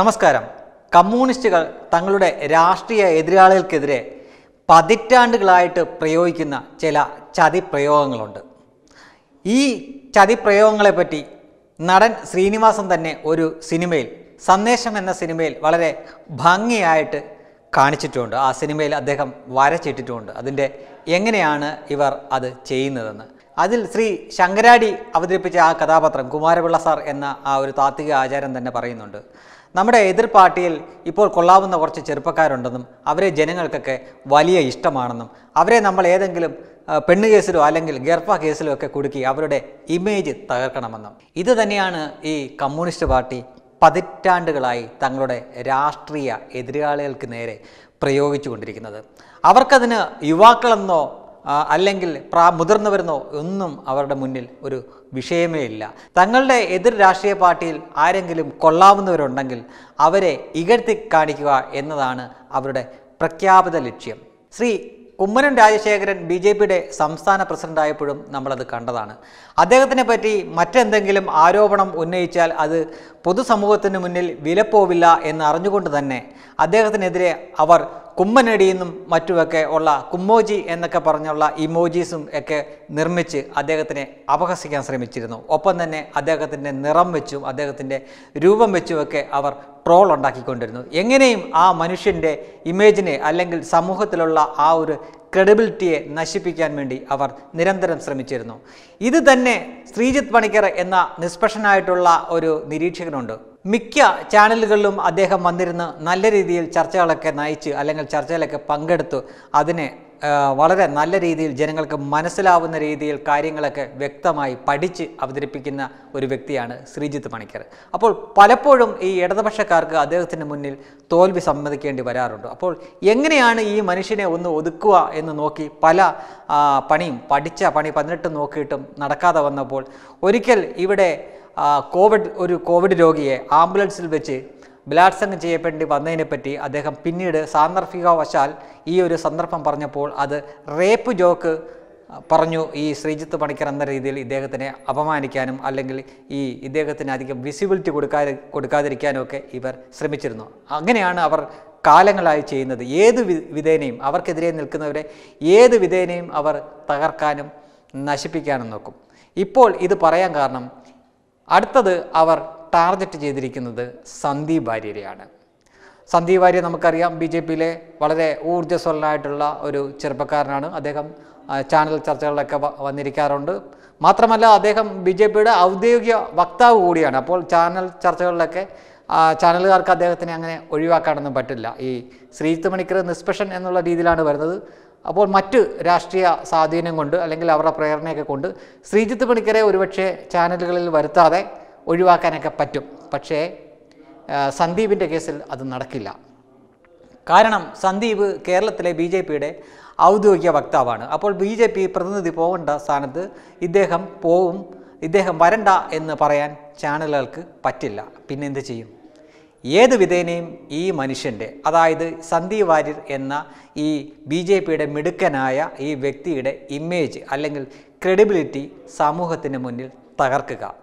നമസ്കാരം. കമ്മ്യൂണിസ്റ്റുകൾ തങ്ങളുടെ രാഷ്ട്രീയ എതിരാളികൾക്കെതിരെ പതിറ്റാണ്ടുകളായിട്ട് പ്രയോഗിക്കുന്ന ചില ചതിപ്രയോഗങ്ങളുണ്ട്. ഈ ചതിപ്രയോഗങ്ങളെപ്പറ്റി നടൻ ശ്രീനിവാസൻ തന്നെ ഒരു സിനിമയിൽ സന്ദേശം എന്ന സിനിമയിൽ വളരെ ഭംഗിയായിട്ട് കാണിച്ചിട്ടുണ്ട്. ആ സിനിമയിൽ അദ്ദേഹം വരച്ചിട്ടിട്ടുമുണ്ട് അതിന്റെ എങ്ങനെയാണ് ഇവർ അത് ചെയ്യുന്നതെന്ന്. അതിൽ ശ്രീ ശങ്കരാടി അവതരിപ്പിച്ച ആ കഥാപാത്രം കുമാരപിള്ള സാർ എന്ന ആ ഒരു താത്വിക ആചാരം തന്നെ പറയുന്നുണ്ട്. നമ്മുടെ എതിർ പാർട്ടിയിൽ ഇപ്പോൾ കൊള്ളാവുന്ന കുറച്ച് ചെറുപ്പക്കാരുണ്ടെന്നും അവരെ ജനങ്ങൾക്കൊക്കെ വലിയ ഇഷ്ടമാണെന്നും അവരെ നമ്മൾ ഏതെങ്കിലും പെണ്ണ് കേസിലോ അല്ലെങ്കിൽ ഗർഭ കേസിലോ ഒക്കെ കുടുക്കി അവരുടെ ഇമേജ് തകർക്കണമെന്നും. ഇത് തന്നെയാണ് ഈ കമ്മ്യൂണിസ്റ്റ് പാർട്ടി പതിറ്റാണ്ടുകളായി തങ്ങളുടെ രാഷ്ട്രീയ എതിരാളികൾക്ക് നേരെ പ്രയോഗിച്ചു പ്രയോഗിച്ചുകൊണ്ടിരിക്കുന്നത്. അവർക്കതിന് യുവാക്കളെന്നോ അല്ലെങ്കിൽ പ്രാ മുതിർന്നവരെന്നോ ഒന്നും അവരുടെ മുന്നിൽ ഒരു വിഷയമേ ഇല്ല. തങ്ങളുടെ എതിർ രാഷ്ട്രീയ പാർട്ടിയിൽ ആരെങ്കിലും കൊള്ളാവുന്നവരുണ്ടെങ്കിൽ അവരെ ഇകഴ്ത്തി കാണിക്കുക എന്നതാണ് അവരുടെ പ്രഖ്യാപിത ലക്ഷ്യം. ശ്രീ കുമ്മനം രാജശേഖരൻ ബി ജെ പിയുടെ സംസ്ഥാന പ്രസിഡന്റായപ്പോഴും നമ്മളത് കണ്ടതാണ്. അദ്ദേഹത്തിനെ പറ്റി മറ്റെന്തെങ്കിലും ആരോപണം ഉന്നയിച്ചാൽ അത് പൊതുസമൂഹത്തിന് മുന്നിൽ വിലപ്പോവില്ല എന്ന് അറിഞ്ഞുകൊണ്ട് തന്നെ അദ്ദേഹത്തിനെതിരെ അവർ കുമ്മനടിയെന്നും മറ്റുമൊക്കെ ഉള്ള കുമ്മോജി എന്നൊക്കെ പറഞ്ഞുള്ള ഇമോജീസും ഒക്കെ നിർമ്മിച്ച് അദ്ദേഹത്തിനെ അപഹസിക്കാൻ ശ്രമിച്ചിരുന്നു. ഒപ്പം തന്നെ അദ്ദേഹത്തിന്റെ നിറം വെച്ചും അദ്ദേഹത്തിന്റെ രൂപം വെച്ചുമൊക്കെ അവർ ട്രോൾ ഉണ്ടാക്കിക്കൊണ്ടിരുന്നു. എങ്ങനെയും ആ മനുഷ്യന്റെ ഇമേജിനെ അല്ലെങ്കിൽ സമൂഹത്തിലുള്ള ആ ഒരു ക്രെഡിബിലിറ്റിയെ നശിപ്പിക്കാൻ വേണ്ടി അവർ നിരന്തരം ശ്രമിച്ചിരുന്നു. ഇത് തന്നെ ശ്രീജിത്ത് പണിക്കർ എന്ന നിഷ്പക്ഷനായിട്ടുള്ള ഒരു നിരീക്ഷകനുണ്ട്. മിക്ക ചാനലുകളിലും അദ്ദേഹം വന്നിരുന്ന് നല്ല രീതിയിൽ ചർച്ചകളൊക്കെ നയിച്ച് അല്ലെങ്കിൽ ചർച്ചയിലൊക്കെ പങ്കെടുത്തു അതിനെ വളരെ നല്ല രീതിയിൽ ജനങ്ങൾക്ക് മനസ്സിലാവുന്ന രീതിയിൽ കാര്യങ്ങളൊക്കെ വ്യക്തമായി പഠിച്ച് അവതരിപ്പിക്കുന്ന ഒരു വ്യക്തിയാണ് ശ്രീജിത്ത് പണിക്കർ. അപ്പോൾ പലപ്പോഴും ഈ ഇടതുപക്ഷക്കാർക്ക് അദ്ദേഹത്തിന് മുന്നിൽ തോൽവി സമ്മതിക്കേണ്ടി വരാറുണ്ട്. അപ്പോൾ എങ്ങനെയാണ് ഈ മനുഷ്യനെ ഒന്ന് ഒതുക്കുക എന്ന് നോക്കി പല പണിയും പഠിച്ച പണി പതിനെട്ട് നോക്കിയിട്ടും നടക്കാതെ വന്നപ്പോൾ ഒരിക്കൽ ഇവിടെ കോവിഡ് ഒരു കോവിഡ് രോഗിയെ ആംബുലൻസിൽ വെച്ച് ബലാത്സംഗം ചെയ്യപ്പെടേണ്ടി വന്നതിനെപ്പറ്റി അദ്ദേഹം പിന്നീട് സാന്ദർഭികവശാൽ ഈ ഒരു സന്ദർഭം പറഞ്ഞപ്പോൾ അത് റേപ്പ് ജോക്ക് പറഞ്ഞു ഈ ശ്രീജിത്ത് പണിക്കർ എന്ന രീതിയിൽ ഇദ്ദേഹത്തിനെ അപമാനിക്കാനും അല്ലെങ്കിൽ ഈ ഇദ്ദേഹത്തിന് അധികം വിസിബിലിറ്റി കൊടുക്കാതെ കൊടുക്കാതിരിക്കാനും ഒക്കെ ഇവർ ശ്രമിച്ചിരുന്നു. അങ്ങനെയാണ് അവർ കാലങ്ങളായി ചെയ്യുന്നത്. ഏത് വിധേനയും അവർക്കെതിരെ നിൽക്കുന്നവരെ ഏത് വിധേനയും അവർ തകർക്കാനും നശിപ്പിക്കാനും നോക്കും. ഇപ്പോൾ ഇത് പറയാൻ കാരണം അടുത്തത് അവർ ടാർഗറ്റ് ചെയ്തിരിക്കുന്നത് സന്ദീപ് വാര്യരെയാണ്. സന്ദീപ് വാര്യർ നമുക്കറിയാം ബി ജെ പിയിലെ വളരെ ഊർജസ്വലനായിട്ടുള്ള ഒരു ചെറുപ്പക്കാരനാണ്. അദ്ദേഹം ചാനൽ ചർച്ചകളിലൊക്കെ വന്നിരിക്കാറുണ്ട്. മാത്രമല്ല അദ്ദേഹം ബി ജെ പിയുടെ ഔദ്യോഗിക വക്താവ് കൂടിയാണ്. അപ്പോൾ ചാനൽ ചർച്ചകളിലൊക്കെ ചാനലുകാർക്ക് അദ്ദേഹത്തിനെ അങ്ങനെ ഒഴിവാക്കാനൊന്നും പറ്റില്ല. ഈ ശ്രീജിത്ത് മണിക്കർ നിഷ്പക്ഷൻ എന്നുള്ള രീതിയിലാണ് വരുന്നത്. അപ്പോൾ മറ്റ് രാഷ്ട്രീയ സ്വാധീനം കൊണ്ട് അല്ലെങ്കിൽ അവരുടെ പ്രേരണയൊക്കെ കൊണ്ട് ശ്രീജിത്ത് പണിക്കരെ ഒരുപക്ഷെ ചാനലുകളിൽ വരുത്താതെ ഒഴിവാക്കാനൊക്കെ പറ്റും. പക്ഷേ സന്ദീപിന്റെ കേസിൽ അത് നടക്കില്ല. കാരണം സന്ദീപ് കേരളത്തിലെ ബി ജെ പിയുടെ ഔദ്യോഗിക വക്താവാണ്. അപ്പോൾ ബി ജെ പി പ്രതിനിധി പോകേണ്ട സ്ഥാനത്ത് ഇദ്ദേഹം പോവും ഇദ്ദേഹം വരണ്ട എന്ന് പറയാൻ ചാനലുകൾക്ക് പറ്റില്ല. പിന്നെ എന്ത് ചെയ്യും? ഏത് വിധേനയും ഈ മനുഷ്യന്റെ അതായത് സന്ദീപ് വാര്യർ എന്ന ഈ ബി ജെ പിയുടെ മിടുക്കനായ ഈ വ്യക്തിയുടെ ഇമേജ് അല്ലെങ്കിൽ ക്രെഡിബിലിറ്റി സമൂഹത്തിന് മുന്നിൽ തകർക്കുക.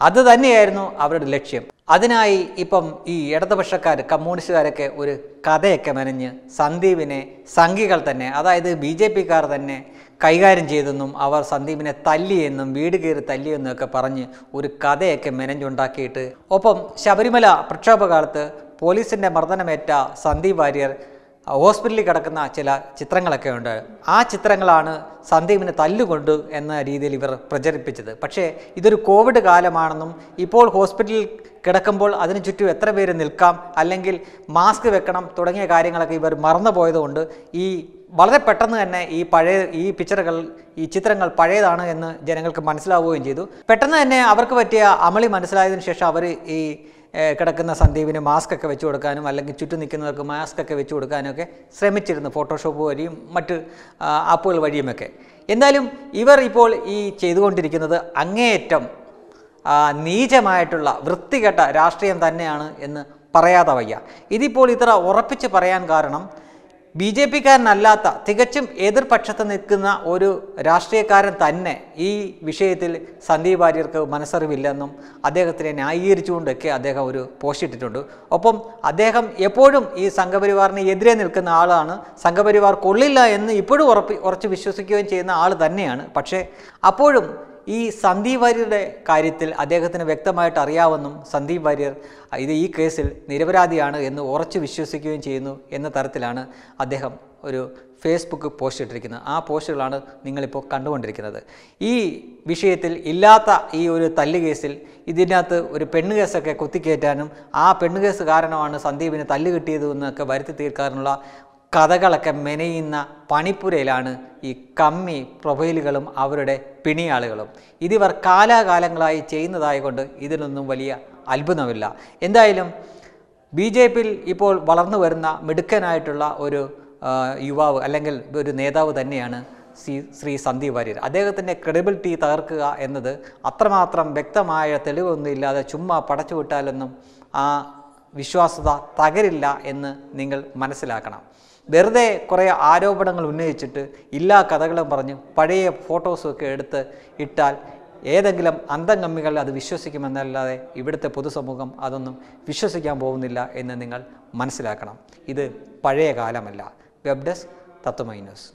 അത് തന്നെയായിരുന്നു അവരുടെ ലക്ഷ്യം. അതിനായി ഇപ്പം ഈ ഇടതുപക്ഷക്കാർ കമ്മ്യൂണിസ്റ്റുകാരൊക്കെ ഒരു കഥയൊക്കെ മെനഞ്ഞ് സന്ദീപിനെ സംഘികൾ തന്നെ അതായത് ബി ജെ പിക്കാർ തന്നെ കൈകാര്യം ചെയ്തെന്നും അവർ സന്ദീപിനെ തല്ലിയെന്നും വീട് കയറി തല്ലിയെന്നും ഒക്കെ പറഞ്ഞ് ഒരു കഥയൊക്കെ മെനഞ്ഞുണ്ടാക്കിയിട്ട്. ഒപ്പം ശബരിമല പ്രക്ഷോഭകാലത്ത് പോലീസിന്റെ മർദ്ദനമേറ്റ സന്ദീപ് വാര്യർ ഹോസ്പിറ്റലിൽ കിടക്കുന്ന ചില ചിത്രങ്ങളൊക്കെ ഉണ്ട്. ആ ചിത്രങ്ങളാണ് സന്ദീപിന് തല്ലുകൊണ്ട് എന്ന രീതിയിൽ ഇവർ പ്രചരിപ്പിച്ചത്. പക്ഷേ ഇതൊരു കോവിഡ് കാലമാണെന്നും ഇപ്പോൾ ഹോസ്പിറ്റലിൽ കിടക്കുമ്പോൾ അതിന് ചുറ്റും എത്ര പേര് നിൽക്കാം അല്ലെങ്കിൽ മാസ്ക് വെക്കണം തുടങ്ങിയ കാര്യങ്ങളൊക്കെ ഇവർ മറന്നു പോയതുകൊണ്ട് ഈ വളരെ പെട്ടെന്ന് തന്നെ ഈ പഴയ ഈ പിക്ചറുകൾ ഈ ചിത്രങ്ങൾ പഴയതാണ് എന്ന് ജനങ്ങൾക്ക് മനസ്സിലാവുകയും ചെയ്തു. പെട്ടെന്ന് തന്നെ അവർക്ക് പറ്റിയ അമളി മനസ്സിലായതിനു ശേഷം അവർ ഈ കിടക്കുന്ന സന്ദീപിന് മാസ്ക് ഒക്കെ വെച്ച് കൊടുക്കാനും അല്ലെങ്കിൽ ചുറ്റും നിൽക്കുന്നവർക്ക് മാസ്ക് ഒക്കെ വെച്ച് കൊടുക്കാനൊക്കെ ശ്രമിച്ചിരുന്നു ഫോട്ടോഷോപ്പ് വഴിയും മറ്റ് ആപ്പുകൾ വഴിയുമൊക്കെ. എന്നാലും ഇവർ ഇപ്പോൾ ഈ ചെയ്തുകൊണ്ടിരിക്കുന്നത് അങ്ങേയറ്റം നീചമായിട്ടുള്ള വൃത്തികെട്ട രാഷ്ട്രീയം തന്നെയാണ് എന്ന് പറയാതെ വയ്യ. ഇതിപ്പോൾ ഇത്ര ഉറപ്പിച്ച് പറയാൻ കാരണം ബി ജെ പിക്കാരനല്ലാത്ത തികച്ചും എതിർപക്ഷത്ത് നിൽക്കുന്ന ഒരു രാഷ്ട്രീയക്കാരൻ തന്നെ ഈ വിഷയത്തിൽ സന്ദീപ് വാര്യർക്ക് മനസ്സറിവില്ലെന്നും അദ്ദേഹത്തിനെ ന്യായീകരിച്ചുകൊണ്ടൊക്കെ അദ്ദേഹം ഒരു പോസ്റ്റ് ഇട്ടിട്ടുണ്ട്. ഒപ്പം അദ്ദേഹം എപ്പോഴും ഈ സംഘപരിവാറിന് എതിരെ നിൽക്കുന്ന ആളാണ്. സംഘപരിവാർ കൊള്ളില്ല എന്ന് ഇപ്പോഴും ഉറപ്പി ഉറച്ച് വിശ്വസിക്കുകയും ചെയ്യുന്ന ആൾ തന്നെയാണ്. പക്ഷേ അപ്പോഴും ഈ സന്ദീപ് വാര്യരുടെ കാര്യത്തിൽ അദ്ദേഹത്തിന് വ്യക്തമായിട്ട് അറിയാമെന്നും സന്ദീപ് വാര്യർ ഇത് ഈ കേസിൽ നിരപരാധിയാണ് എന്ന് ഉറച്ചു വിശ്വസിക്കുകയും ചെയ്യുന്നു എന്ന തരത്തിലാണ് അദ്ദേഹം ഒരു ഫേസ്ബുക്ക് പോസ്റ്റ് ഇട്ടിരിക്കുന്നത്. ആ പോസ്റ്റുകളാണ് നിങ്ങളിപ്പോൾ കണ്ടുകൊണ്ടിരിക്കുന്നത്. ഈ വിഷയത്തിൽ ഇല്ലാത്ത ഈ ഒരു തല്ല് കേസിൽ ഇതിനകത്ത് ഒരു പെണ്ണ് കേസൊക്കെ കുത്തിക്കയറ്റാനും ആ പെണ്ണ് കേസ് കാരണമാണ് സന്ദീപിന് തല്ല് കിട്ടിയതെന്നൊക്കെ വരുത്തി തീർക്കാനുള്ള കഥകളൊക്കെ മെനയുന്ന പണിപ്പുരയിലാണ് ഈ കമ്മി പ്രൊഫൈലുകളും അവരുടെ പിണിയാളുകളും. ഇതിവർ കാലാകാലങ്ങളായി ചെയ്യുന്നതായകൊണ്ട് ഇതിനൊന്നും വലിയ അത്ഭുതമില്ല. എന്തായാലും ബി ജെ പിയിൽ ഇപ്പോൾ വളർന്നു വരുന്ന മിടുക്കനായിട്ടുള്ള ഒരു യുവാവ് അല്ലെങ്കിൽ ഒരു നേതാവ് തന്നെയാണ് സി ശ്രീ സന്ദീപ് വാര്യർ. അദ്ദേഹത്തിന്റെ ക്രെഡിബിലിറ്റി തകർക്കുക എന്നത് അത്രമാത്രം വ്യക്തമായ തെളിവൊന്നും ഇല്ലാതെ ചുമ്മാ പടച്ചു വിട്ടാലൊന്നും ആ വിശ്വാസത തകരില്ല എന്ന് നിങ്ങൾ മനസ്സിലാക്കണം. വെറുതെ കുറേ ആരോപണങ്ങൾ ഉന്നയിച്ചിട്ട് ഇല്ലാ കഥകളും പറഞ്ഞ് പഴയ ഫോട്ടോസൊക്കെ എടുത്ത് ഇട്ടാൽ ഏതെങ്കിലും അന്തംഗമ്മികൾ അത് വിശ്വസിക്കുമെന്നല്ലാതെ ഇവിടുത്തെ പൊതുസമൂഹം അതൊന്നും വിശ്വസിക്കാൻ പോകുന്നില്ല എന്ന് നിങ്ങൾ മനസ്സിലാക്കണം. ഇത് പഴയ കാലമല്ല. Web desk Tatwamayi news